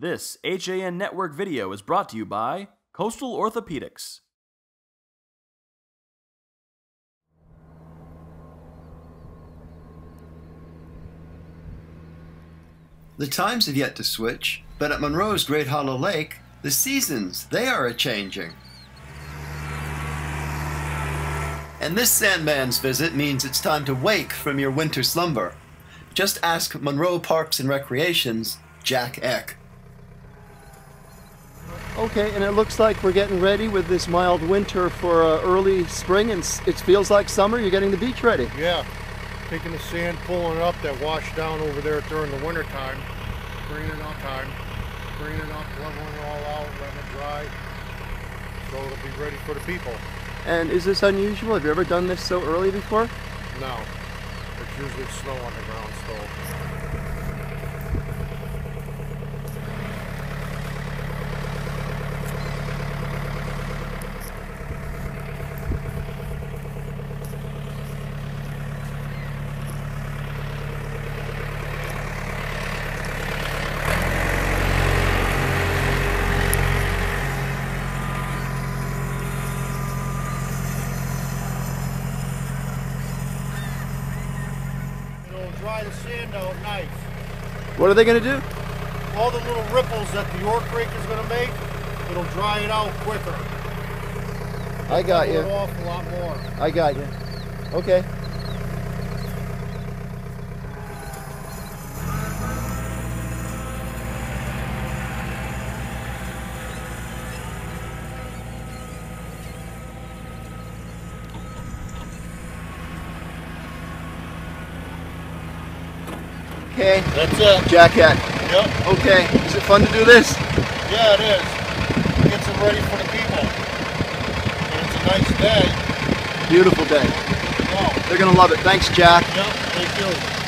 This HAN Network video is brought to you by Coastal Orthopedics. The times have yet to switch, but at Monroe's Great Hollow Lake, the seasons, they are a changing. And this Sandman's visit means it's time to wake from your winter slumber. Just ask Monroe Parks and Recreation's Jack Eck. Okay, and it looks like we're getting ready with this mild winter for uh, early spring, and it feels like summer. You're getting the beach ready. Yeah, taking the sand, pulling it up that washed down over there during the winter time, bringing it up time, bringing it up, leveling it all out, letting it dry, so it'll be ready for the people. And is this unusual? Have you ever done this so early before? No, it's usually snow on the ground still. It'll dry the sand out nice. What are they going to do? All the little ripples that the York rake is going to make, it'll dry it out quicker. I got you. off a lot more. I got you. Okay. Okay, That's it. Jack. Yep. Okay, is it fun to do this? Yeah, it is. Gets it ready for the people. And it's a nice day. Beautiful day. Oh, They're gonna love it. Thanks, Jack. yep, thank you.